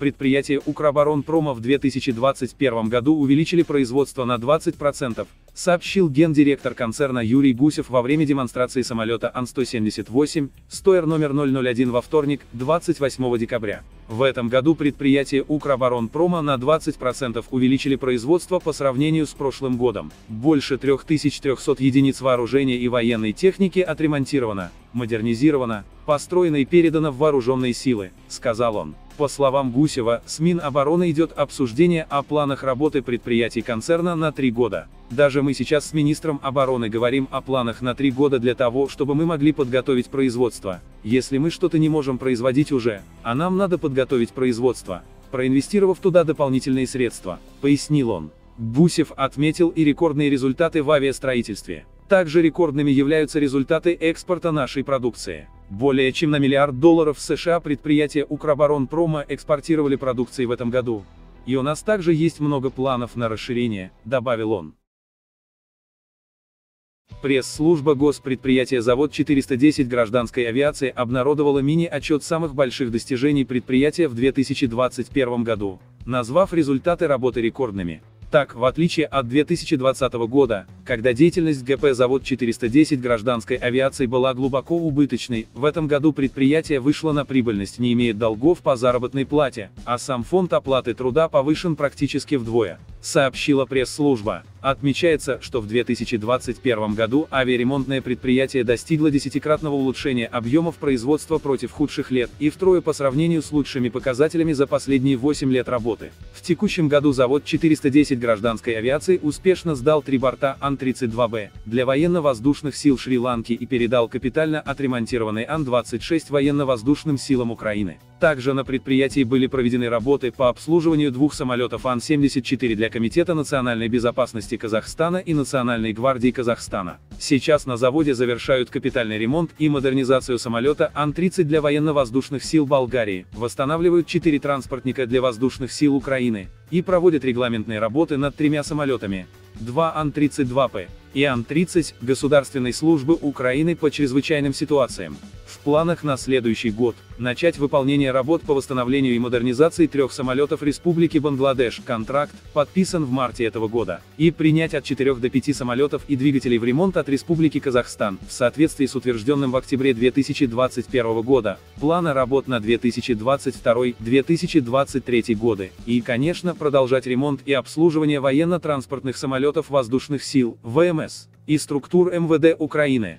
предприятия Укроборонпрома в 2021 году увеличили производство на 20%, сообщил гендиректор концерна Юрий Гусев во время демонстрации самолета Ан-178, Стоер номер 001 во вторник, 28 декабря. В этом году предприятия Укроборонпрома на 20% увеличили производство по сравнению с прошлым годом. Больше 3300 единиц вооружения и военной техники отремонтировано, модернизировано, построено и передано в вооруженные силы, сказал он. По словам Гусева, с Минобороны идет обсуждение о планах работы предприятий концерна на три года. Даже мы сейчас с министром обороны говорим о планах на три года для того, чтобы мы могли подготовить производство. Если мы что-то не можем производить уже, а нам надо подготовить производство, проинвестировав туда дополнительные средства, пояснил он. Гусев отметил и рекордные результаты в авиастроительстве. Также рекордными являются результаты экспорта нашей продукции. Более чем на миллиард долларов США предприятия Укроборонпрома экспортировали продукции в этом году. И у нас также есть много планов на расширение, добавил он. Пресс-служба госпредприятия «Завод 410 гражданской авиации» обнародовала мини-отчет самых больших достижений предприятия в 2021 году, назвав результаты работы рекордными. Так, в отличие от 2020 года, когда деятельность ГП «Завод 410 гражданской авиации» была глубоко убыточной, в этом году предприятие вышло на прибыльность, не имеет долгов по заработной плате, а сам фонд оплаты труда повышен практически вдвое сообщила пресс-служба. Отмечается, что в 2021 году авиаремонтное предприятие достигло десятикратного улучшения объемов производства против худших лет и втрое по сравнению с лучшими показателями за последние 8 лет работы. В текущем году завод 410 гражданской авиации успешно сдал три борта Ан-32Б для военно-воздушных сил Шри-Ланки и передал капитально отремонтированный Ан-26 военно-воздушным силам Украины. Также на предприятии были проведены работы по обслуживанию двух самолетов Ан-74 для Комитета национальной безопасности Казахстана и Национальной гвардии Казахстана. Сейчас на заводе завершают капитальный ремонт и модернизацию самолета Ан-30 для военно-воздушных сил Болгарии, восстанавливают четыре транспортника для воздушных сил Украины, и проводят регламентные работы над тремя самолетами, 2 Ан-32П и Ан-30 Государственной службы Украины по чрезвычайным ситуациям. В планах на следующий год начать выполнение работ по восстановлению и модернизации трех самолетов Республики Бангладеш, контракт, подписан в марте этого года, и принять от 4 до 5 самолетов и двигателей в ремонт от Республики Казахстан, в соответствии с утвержденным в октябре 2021 года, плана работ на 2022-2023 годы, и, конечно, продолжать ремонт и обслуживание военно-транспортных самолетов воздушных сил, ВМС, и структур МВД Украины,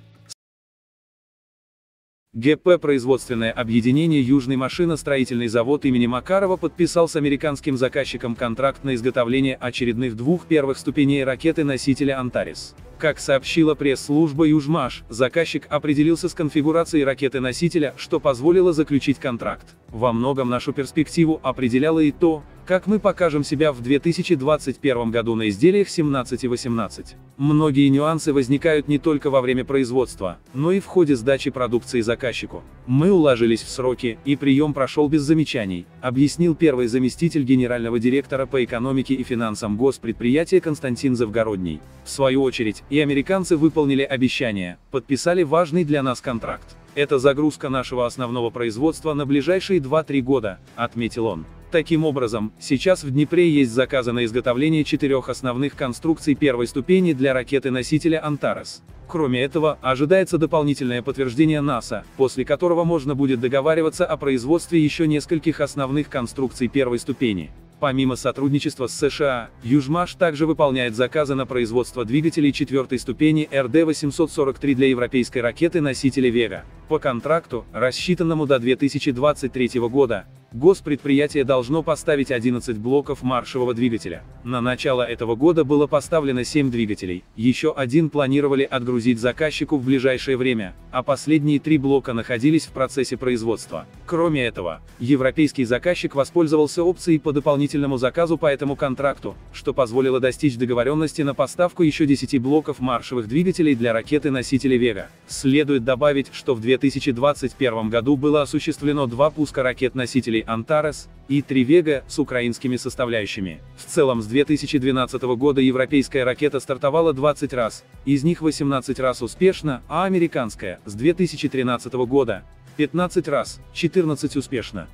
ГП «Производственное объединение Южный машиностроительный завод имени Макарова» подписал с американским заказчиком контракт на изготовление очередных двух первых ступеней ракеты-носителя «Антарес». Как сообщила пресс-служба Южмаш, заказчик определился с конфигурацией ракеты-носителя, что позволило заключить контракт. Во многом нашу перспективу определяло и то, как мы покажем себя в 2021 году на изделиях 17 и 18. Многие нюансы возникают не только во время производства, но и в ходе сдачи продукции заказчику. Мы уложились в сроки, и прием прошел без замечаний, объяснил первый заместитель генерального директора по экономике и финансам госпредприятия Константин Завгородний. В свою очередь, и американцы выполнили обещание, подписали важный для нас контракт. Это загрузка нашего основного производства на ближайшие 2-3 года, отметил он. Таким образом, сейчас в Днепре есть заказы на изготовление четырех основных конструкций первой ступени для ракеты-носителя «Антарес». Кроме этого, ожидается дополнительное подтверждение НАСА, после которого можно будет договариваться о производстве еще нескольких основных конструкций первой ступени. Помимо сотрудничества с США, Южмаш также выполняет заказы на производство двигателей четвертой ступени РД-843 для европейской ракеты-носителя Вега. По контракту, рассчитанному до 2023 года, Госпредприятие должно поставить 11 блоков маршевого двигателя. На начало этого года было поставлено 7 двигателей, еще один планировали отгрузить заказчику в ближайшее время, а последние три блока находились в процессе производства. Кроме этого, европейский заказчик воспользовался опцией по дополнительному заказу по этому контракту, что позволило достичь договоренности на поставку еще 10 блоков маршевых двигателей для ракеты-носителя Вега. Следует добавить, что в 2021 году было осуществлено два пуска ракет-носителей Антарес и Тривега с украинскими составляющими. В целом с 2012 года европейская ракета стартовала 20 раз, из них 18 раз успешно, а американская с 2013 года 15 раз, 14 успешно.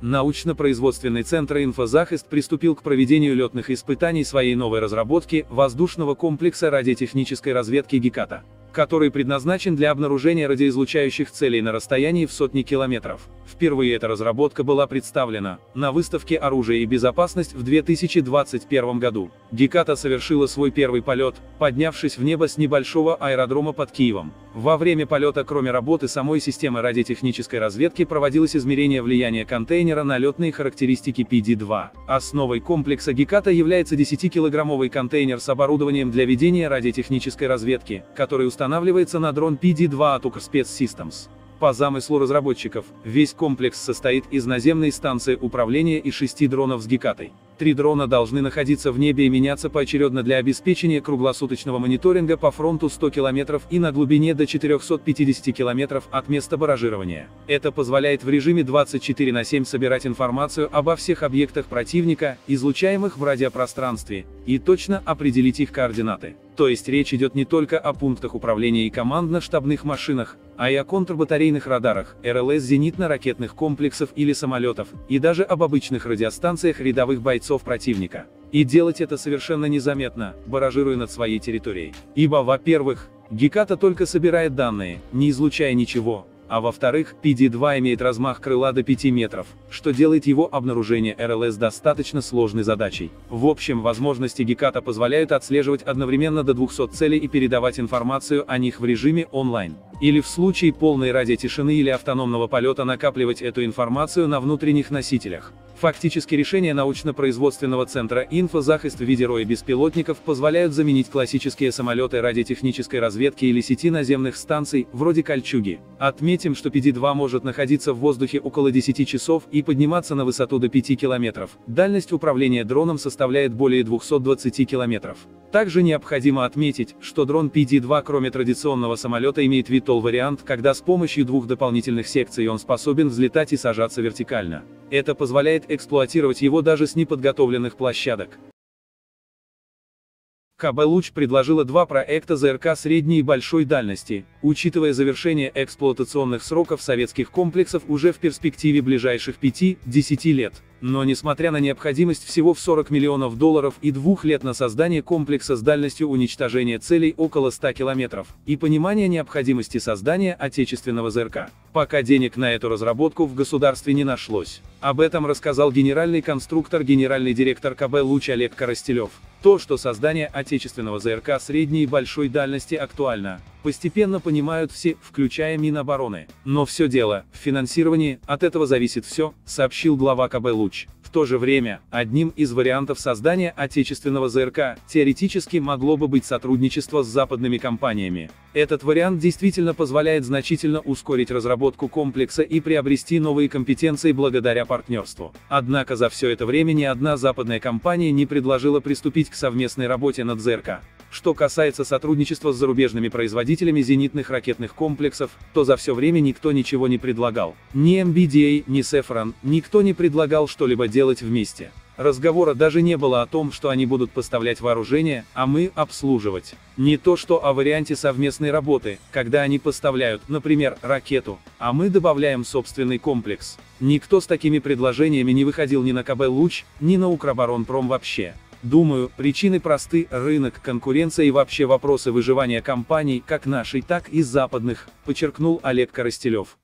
Научно-производственный центр «Инфозахист» приступил к проведению летных испытаний своей новой разработки, воздушного комплекса радиотехнической разведки «Геката» который предназначен для обнаружения радиоизлучающих целей на расстоянии в сотни километров. Впервые эта разработка была представлена на выставке «Оружие и безопасность» в 2021 году. Геката совершила свой первый полет, поднявшись в небо с небольшого аэродрома под Киевом. Во время полета кроме работы самой системы радиотехнической разведки проводилось измерение влияния контейнера на летные характеристики PD-2. Основой комплекса Геката является 10-килограммовый контейнер с оборудованием для ведения радиотехнической разведки, который устанавливается на дрон PD-2 от Systems. По замыслу разработчиков, весь комплекс состоит из наземной станции управления и шести дронов с гекатой. Три дрона должны находиться в небе и меняться поочередно для обеспечения круглосуточного мониторинга по фронту 100 км и на глубине до 450 км от места баражирования. Это позволяет в режиме 24 на 7 собирать информацию обо всех объектах противника, излучаемых в радиопространстве, и точно определить их координаты. То есть речь идет не только о пунктах управления и командно-штабных машинах, а и о контрбатарейных радарах, РЛС зенитно-ракетных комплексов или самолетов, и даже об обычных радиостанциях рядовых бойцов противника. И делать это совершенно незаметно, баражируя над своей территорией. Ибо, во-первых, Геката только собирает данные, не излучая ничего, а во-вторых, PD-2 имеет размах крыла до 5 метров, что делает его обнаружение РЛС достаточно сложной задачей. В общем, возможности Геката позволяют отслеживать одновременно до 200 целей и передавать информацию о них в режиме онлайн. Или в случае полной радиотишины или автономного полета накапливать эту информацию на внутренних носителях. Фактически решения научно-производственного центра «Инфозахист» в виде роя беспилотников позволяют заменить классические самолеты радиотехнической разведки или сети наземных станций, вроде «Кольчуги». Отметим, что PD-2 может находиться в воздухе около 10 часов и подниматься на высоту до 5 километров. Дальность управления дроном составляет более 220 километров. Также необходимо отметить, что дрон PD-2 кроме традиционного самолета имеет VTOL-вариант, когда с помощью двух дополнительных секций он способен взлетать и сажаться вертикально. Это позволяет эксплуатировать его даже с неподготовленных площадок. КБ «Луч» предложила два проекта ЗРК средней и большой дальности, учитывая завершение эксплуатационных сроков советских комплексов уже в перспективе ближайших 5-10 лет. Но несмотря на необходимость всего в 40 миллионов долларов и двух лет на создание комплекса с дальностью уничтожения целей около 100 километров, и понимание необходимости создания отечественного ЗРК, пока денег на эту разработку в государстве не нашлось. Об этом рассказал генеральный конструктор генеральный директор КБ «Луч» Олег Коростелев. То, что создание отечественного ЗРК средней и большой дальности актуально, постепенно понимают все, включая Минобороны. Но все дело в финансировании, от этого зависит все, сообщил глава КБ «Луч». В то же время, одним из вариантов создания отечественного ЗРК, теоретически могло бы быть сотрудничество с западными компаниями. Этот вариант действительно позволяет значительно ускорить разработку комплекса и приобрести новые компетенции благодаря партнерству. Однако за все это время ни одна западная компания не предложила приступить к совместной работе над ЗРК. Что касается сотрудничества с зарубежными производителями зенитных ракетных комплексов, то за все время никто ничего не предлагал. Ни MBDA, ни Safran, никто не предлагал что-либо делать вместе. Разговора даже не было о том, что они будут поставлять вооружение, а мы обслуживать. Не то что о варианте совместной работы, когда они поставляют, например, ракету, а мы добавляем собственный комплекс. Никто с такими предложениями не выходил ни на КБ «Луч», ни на Укроборонпром вообще. Думаю, причины просты, рынок, конкуренция и вообще вопросы выживания компаний, как нашей, так и западных, подчеркнул Олег Коростелев.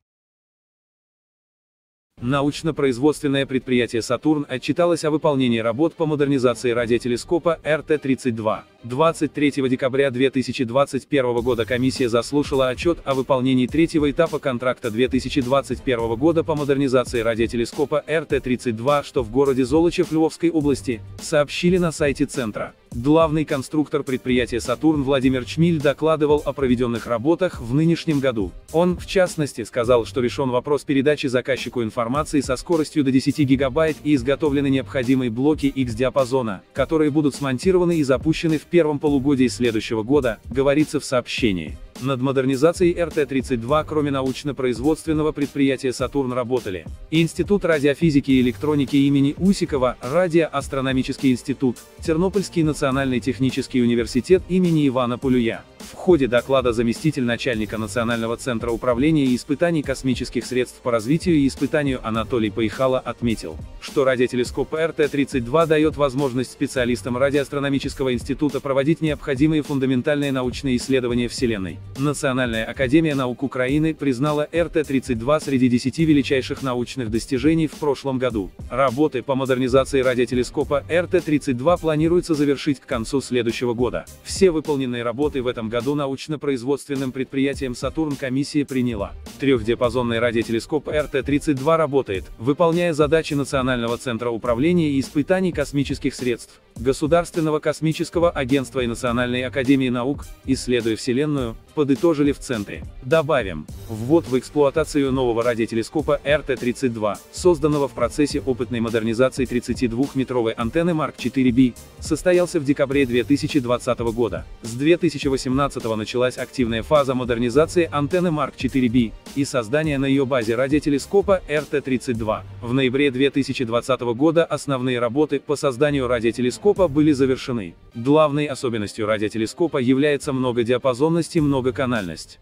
Научно-производственное предприятие «Сатурн» отчиталось о выполнении работ по модернизации радиотелескопа РТ-32. 23 декабря 2021 года комиссия заслушала отчет о выполнении третьего этапа контракта 2021 года по модернизации радиотелескопа РТ-32, что в городе Золочев Львовской области, сообщили на сайте Центра. Главный конструктор предприятия «Сатурн» Владимир Чмиль докладывал о проведенных работах в нынешнем году. Он, в частности, сказал, что решен вопрос передачи заказчику информации со скоростью до 10 гигабайт и изготовлены необходимые блоки X-диапазона, которые будут смонтированы и запущены в первом полугодии следующего года, говорится в сообщении. Над модернизацией РТ-32 кроме научно-производственного предприятия «Сатурн» работали Институт радиофизики и электроники имени Усикова, Радиоастрономический институт, Тернопольский национальный технический университет имени Ивана Полюя, В ходе доклада заместитель начальника Национального центра управления и испытаний космических средств по развитию и испытанию Анатолий Поихало отметил, что радиотелескоп РТ-32 дает возможность специалистам Радиоастрономического института проводить необходимые фундаментальные научные исследования Вселенной. Национальная академия наук Украины признала РТ-32 среди 10 величайших научных достижений в прошлом году. Работы по модернизации радиотелескопа РТ-32 планируется завершить к концу следующего года. Все выполненные работы в этом году научно-производственным предприятием «Сатурн» комиссия приняла. Трехдиапазонный радиотелескоп РТ-32 работает, выполняя задачи Национального центра управления и испытаний космических средств, Государственного космического агентства и Национальной академии наук, исследуя Вселенную, подытожили в центре. Добавим, ввод в эксплуатацию нового радиотелескопа РТ-32, созданного в процессе опытной модернизации 32-метровой антенны Mark 4B, состоялся в декабре 2020 года. С 2018 началась активная фаза модернизации антенны Mark 4B и создания на ее базе радиотелескопа РТ-32. В ноябре 2020 года основные работы по созданию радиотелескопа были завершены. Главной особенностью радиотелескопа является многодиапазонность и многоканальность.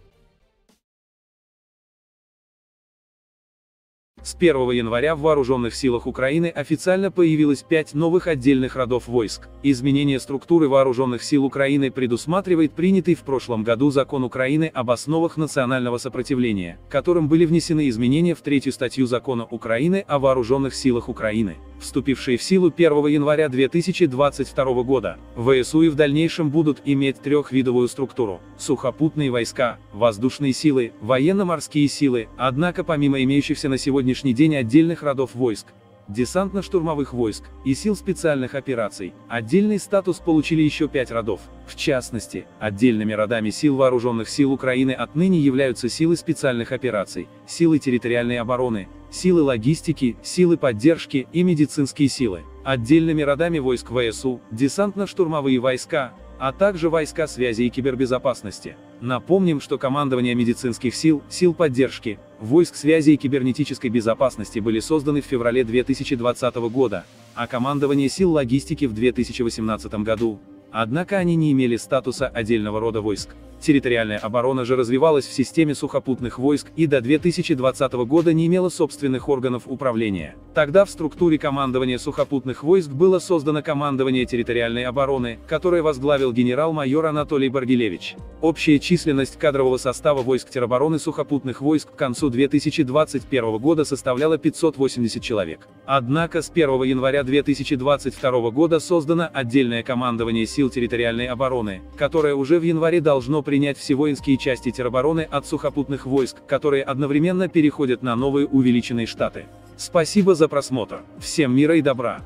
С 1 января в Вооруженных силах Украины официально появилось пять новых отдельных родов войск. Изменение структуры Вооруженных сил Украины предусматривает принятый в прошлом году закон Украины об основах национального сопротивления, которым были внесены изменения в третью статью закона Украины о Вооруженных силах Украины вступившие в силу 1 января 2022 года. ВСУ и в дальнейшем будут иметь трехвидовую структуру – сухопутные войска, воздушные силы, военно-морские силы, однако помимо имеющихся на сегодняшний день отдельных родов войск, десантно-штурмовых войск и сил специальных операций. Отдельный статус получили еще пять родов. В частности, отдельными родами сил вооруженных сил Украины отныне являются силы специальных операций, силы территориальной обороны, силы логистики, силы поддержки и медицинские силы. Отдельными родами войск ВСУ, десантно-штурмовые войска, а также войска связи и кибербезопасности. Напомним, что командование медицинских сил, сил поддержки, войск связи и кибернетической безопасности были созданы в феврале 2020 года, а командование сил логистики в 2018 году. Однако они не имели статуса отдельного рода войск. Территориальная оборона же развивалась в системе сухопутных войск и до 2020 года не имела собственных органов управления. Тогда в структуре командования сухопутных войск было создано командование территориальной обороны, которое возглавил генерал-майор Анатолий Баргилевич. Общая численность кадрового состава войск теробороны сухопутных войск к концу 2021 года составляла 580 человек. Однако с 1 января 2022 года создано отдельное командование сил территориальной обороны, которое уже в январе должно принять все воинские части теробороны от сухопутных войск, которые одновременно переходят на новые увеличенные штаты. Спасибо за просмотр. Всем мира и добра.